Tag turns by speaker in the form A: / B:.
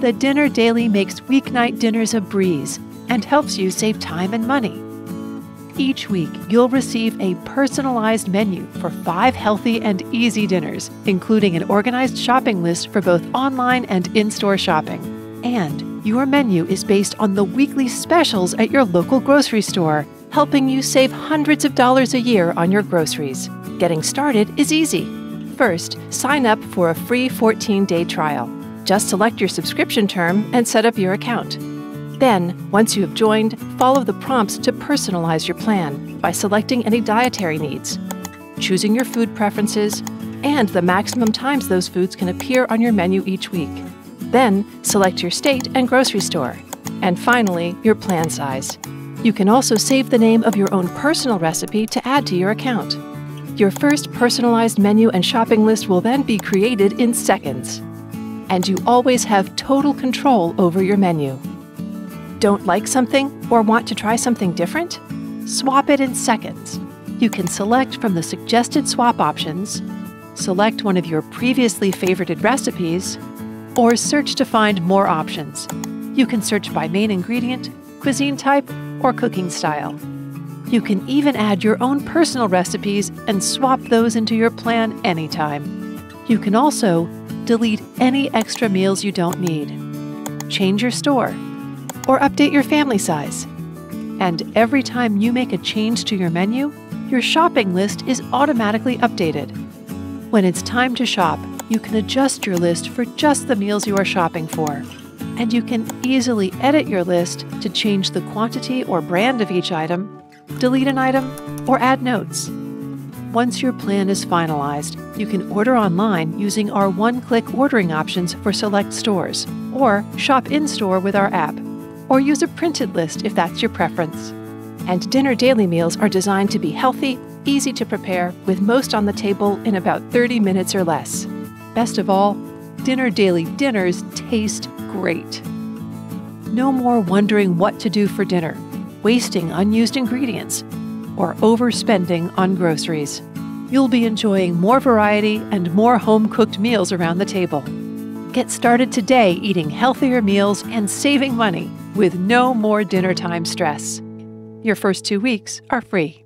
A: the Dinner Daily makes weeknight dinners a breeze and helps you save time and money. Each week, you'll receive a personalized menu for five healthy and easy dinners, including an organized shopping list for both online and in store shopping. And your menu is based on the weekly specials at your local grocery store, helping you save hundreds of dollars a year on your groceries. Getting started is easy. First, sign up for a free 14 day trial. Just select your subscription term and set up your account. Then, once you have joined, follow the prompts to personalize your plan by selecting any dietary needs, choosing your food preferences, and the maximum times those foods can appear on your menu each week. Then, select your state and grocery store. And finally, your plan size. You can also save the name of your own personal recipe to add to your account. Your first personalized menu and shopping list will then be created in seconds and you always have total control over your menu. Don't like something or want to try something different? Swap it in seconds. You can select from the suggested swap options, select one of your previously favorited recipes, or search to find more options. You can search by main ingredient, cuisine type, or cooking style. You can even add your own personal recipes and swap those into your plan anytime. You can also delete any extra meals you don't need, change your store, or update your family size. And every time you make a change to your menu, your shopping list is automatically updated. When it's time to shop, you can adjust your list for just the meals you are shopping for. And you can easily edit your list to change the quantity or brand of each item, delete an item, or add notes. Once your plan is finalized, you can order online using our one click ordering options for select stores, or shop in store with our app, or use a printed list if that's your preference. And dinner daily meals are designed to be healthy, easy to prepare, with most on the table in about 30 minutes or less. Best of all, dinner daily dinners taste great. No more wondering what to do for dinner, wasting unused ingredients, or overspending on groceries. You'll be enjoying more variety and more home cooked meals around the table. Get started today eating healthier meals and saving money with no more dinner time stress. Your first two weeks are free.